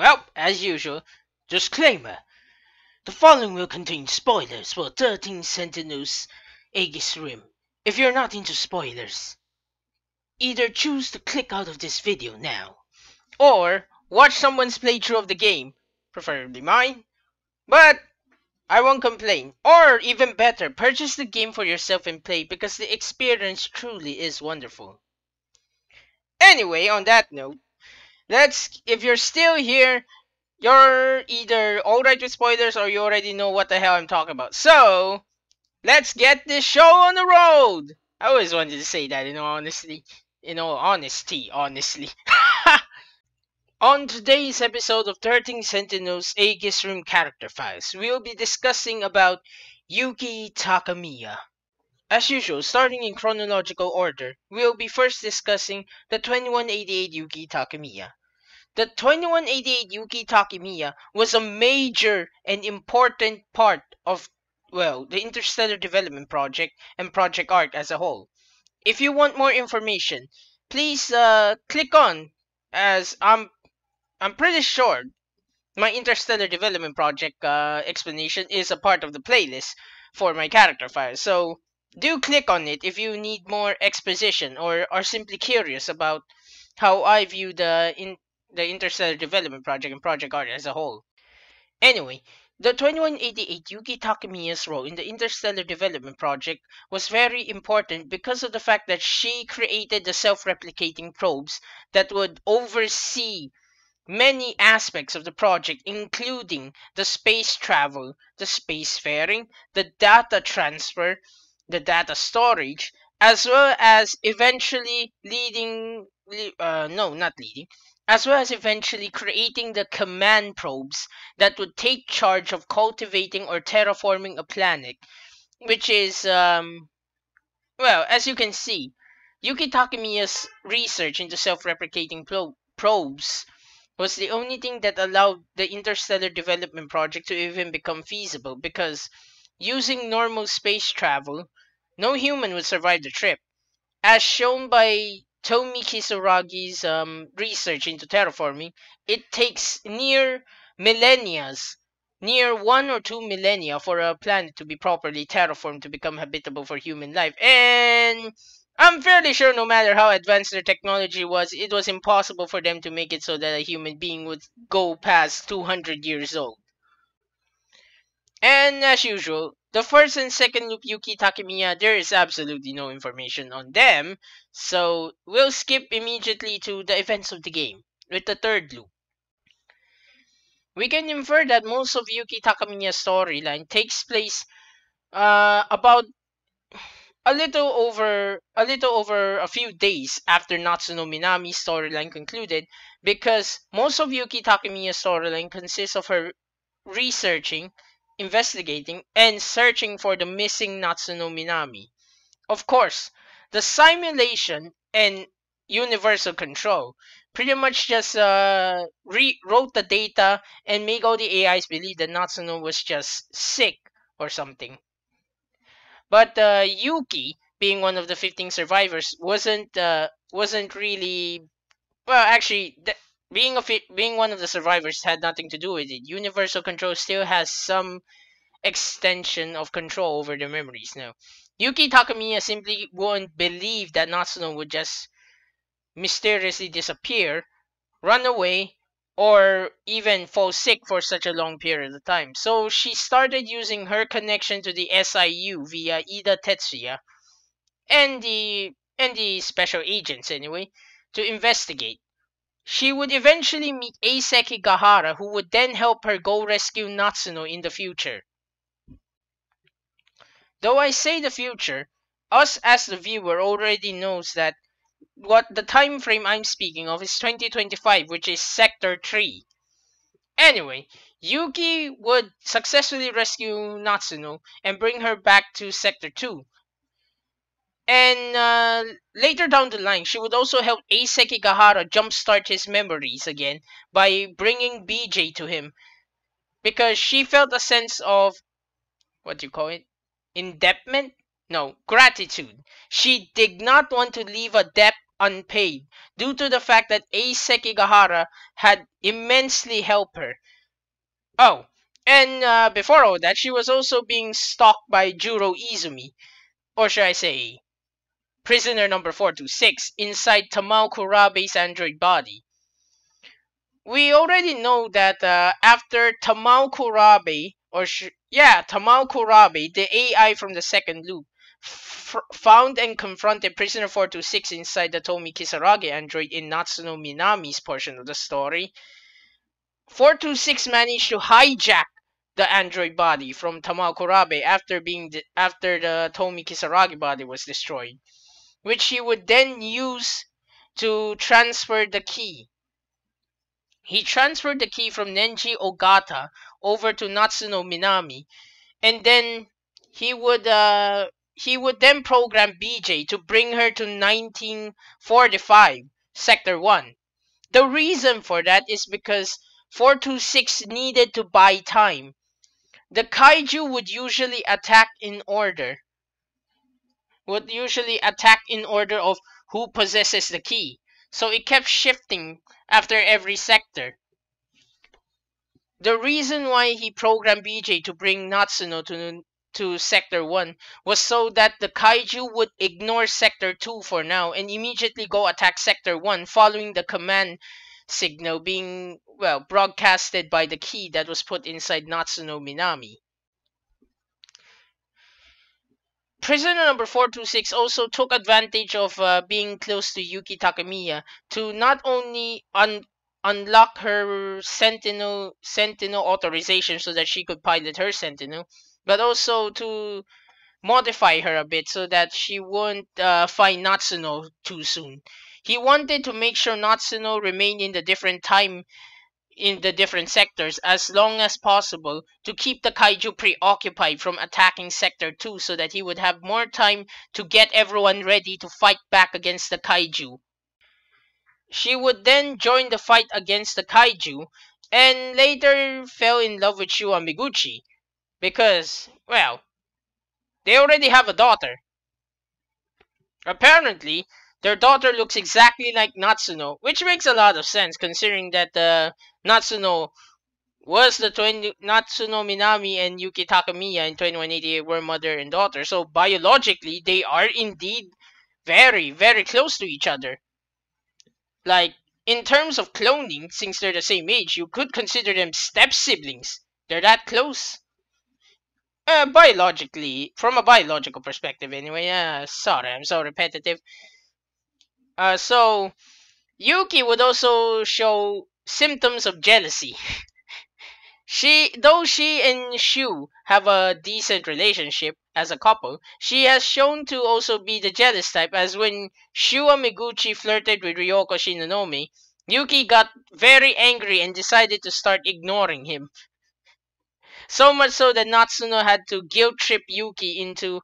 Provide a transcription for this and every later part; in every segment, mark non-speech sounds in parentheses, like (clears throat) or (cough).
Well, as usual, disclaimer. The following will contain spoilers for 13 Sentinels Aegis Rim. If you're not into spoilers, either choose to click out of this video now, or watch someone's playthrough of the game, preferably mine, but I won't complain. Or even better, purchase the game for yourself and play because the experience truly is wonderful. Anyway, on that note, let's if you're still here, you're either alright with spoilers or you already know what the hell I'm talking about. So, let's get this show on the road. I always wanted to say that in all honesty. In all honesty, honestly. (laughs) On today's episode of 13 Sentinels Aegis Rim Character Files, we'll be discussing about Yuki Takamiya. As usual, starting in chronological order, we'll be first discussing the 2188 Yuki Takamiya. The 2188 Yuki Takamiya was a major and important part of, well, the Interstellar Development Project and Project Ark as a whole. If you want more information, please uh, click on, as I'm I'm pretty sure my Interstellar Development Project uh, explanation is a part of the playlist for my character file. So do click on it if you need more exposition or are simply curious about how I view the in the Interstellar Development Project and Project Ark as a whole. Anyway, the 2188 Yuki Takamiya's role in the Interstellar Development Project was very important because of the fact that she created the self-replicating probes that would oversee many aspects of the project, including the space travel, the spacefaring, the data transfer, the data storage, as well as eventually leading, uh, no, not leading, as well as eventually creating the command probes that would take charge of cultivating or terraforming a planet, which is, um, well, as you can see, Yuki Takamiya's research into self-replicating probes was the only thing that allowed the interstellar development project to even become feasible because using normal space travel, no human would survive the trip. As shown by Tomi Kisaragi's um, research into terraforming, it takes near millennia, near one or two millennia for a planet to be properly terraformed to become habitable for human life. And I'm fairly sure no matter how advanced their technology was, it was impossible for them to make it so that a human being would go past 200 years old. And as usual, the first and second loop Yuki Takamiya, there is absolutely no information on them, so we'll skip immediately to the events of the game, with the third loop. We can infer that most of Yuki Takamiya's storyline takes place uh, about a little over a little over a few days after Natsuno Minami's storyline concluded because most of Yuki Takamiya's storyline consists of her researching, investigating, and searching for the missing Natsuno Minami. Of course, the simulation and universal control pretty much just uh, rewrote the data and make all the AIs believe that Natsuno was just sick or something. But uh, Yuki, being one of the 15 survivors, wasn't uh, wasn't really well. Actually, being a being one of the survivors had nothing to do with it. Universal Control still has some extension of control over their memories now. Yuki Takamiya simply wouldn't believe that Natsuno would just mysteriously disappear, run away, or even fall sick for such a long period of time. So she started using her connection to the SIU via Ida Tetsuya and the and the special agents anyway to investigate. She would eventually meet Ei Sekigahara who would then help her go rescue Natsuno in the future. Though I say the future, us as the viewer already knows that what the time frame I'm speaking of is 2025, which is Sector 3. Anyway, Yuki would successfully rescue Natsuno and bring her back to Sector 2. And uh, later down the line, she would also help Ei Sekigahara jumpstart his memories again by bringing BJ to him. Because she felt a sense of, what do you call it? Indebtment? No, gratitude. She did not want to leave a debt unpaid due to the fact that Ei Sekigahara had immensely helped her. Oh, and uh, before all that, she was also being stalked by Juro Izumi, or should I say, prisoner number 426, inside Tamao Kurabe's android body. We already know that uh, after Tamao Kurabe, or yeah, Tamao Kurabe, the AI from the second loop, found and confronted prisoner 426 inside the Tomi Kisaragi android in Natsuno Minami's portion of the story. 426 managed to hijack the android body from Tamao Kurabe after being after the Tomi Kisaragi body was destroyed, which he would then use to transfer the key. He transferred the key from Nenji Ogata over to Natsuno Minami, and then he would uh, he would then program BJ to bring her to 1945, Sector 1. The reason for that is because 426 needed to buy time the kaiju would usually attack in order. Would usually attack in order of who possesses the key. So it kept shifting after every sector. The reason why he programmed BJ to bring Natsuno to to Sector 1 was so that the kaiju would ignore Sector 2 for now and immediately go attack Sector 1 following the command signal being, well, broadcasted by the key that was put inside Natsuno Minami. Prisoner number 426 also took advantage of uh, being close to Yuki Takamiya to not only un unlock her Sentinel Sentinel authorization so that she could pilot her Sentinel, but also to modify her a bit so that she won't uh, find Natsuno too soon. He wanted to make sure Natsuno remained in the different time in the different sectors as long as possible to keep the kaiju preoccupied from attacking sector 2 so that he would have more time to get everyone ready to fight back against the kaiju. She would then join the fight against the kaiju and later fell in love with Shu Amiguchi because, well, they already have a daughter. Apparently, their daughter looks exactly like Natsuno, which makes a lot of sense considering that uh, Natsuno was the twin Natsuno Minami and Yuki Takamiya in 2188 were mother and daughter. So biologically, they are indeed very, very close to each other. Like, in terms of cloning, since they're the same age, you could consider them step siblings. They're that close. Uh, biologically, from a biological perspective anyway. Uh, sorry, I'm so repetitive. Uh, so Yuki would also show symptoms of jealousy. (laughs) she, though she and Shu have a decent relationship as a couple, she has shown to also be the jealous type. As when Shu Amiguchi flirted with Ryoko Shinonome, Yuki got very angry and decided to start ignoring him. So much so that Natsuno had to guilt trip Yuki into,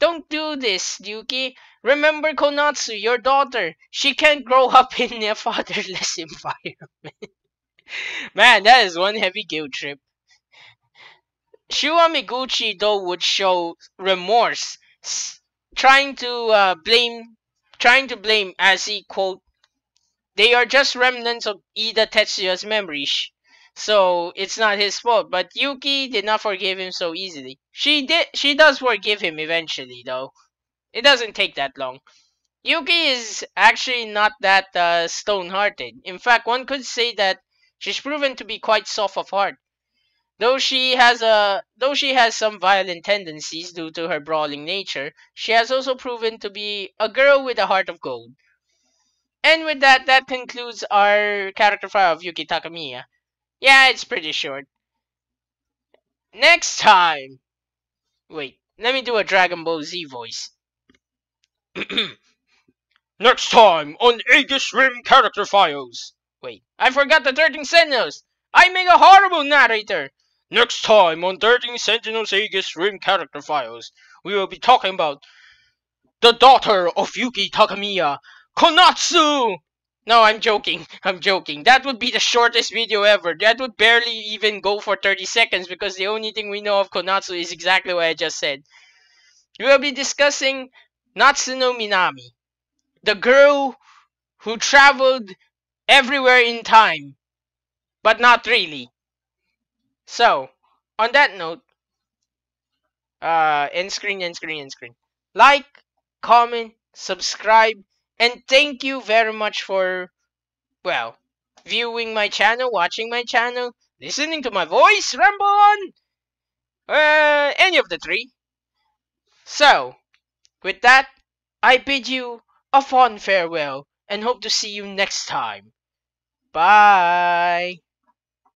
Don't do this, Yuki. Remember Konatsu, your daughter. She can't grow (laughs) up in a fatherless environment. (laughs) Man, that is one heavy guilt trip. Shu Amiguchi, though, would show remorse, trying to uh, blame, trying to blame, as he quote, they are just remnants of Ida Tetsuya's memories, so it's not his fault. But Yuki did not forgive him so easily. She did, she does forgive him eventually, though. It doesn't take that long. Yuki is actually not that uh, stone-hearted. In fact, one could say that she's proven to be quite soft of heart. Though she has a though she has some violent tendencies due to her brawling nature, she has also proven to be a girl with a heart of gold. And with that, that concludes our character file of Yuki Takamiya. Yeah, it's pretty short. Next time! Wait, let me do a Dragon Ball Z voice. (clears throat) Next time on Aegis Rim Character Files. Wait, I forgot the 13 Sentinels. I make a horrible narrator. Next time on 13 Sentinels Aegis Rim Character Files, we will be talking about the daughter of Yuki Takamiya, Konatsu! No, I'm joking. (laughs) I'm joking. That would be the shortest video ever. That would barely even go for 30 seconds because the only thing we know of Konatsu is exactly what I just said. We will be discussing Natsuno Minami, the girl who traveled everywhere in time, but not really. So, on that note, uh, end screen, end screen, end screen. Like, comment, subscribe, and thank you very much for, well, viewing my channel, watching my channel, listening to my voice ramble on, uh, any of the three. So, with that, I bid you a fond farewell and hope to see you next time. Bye!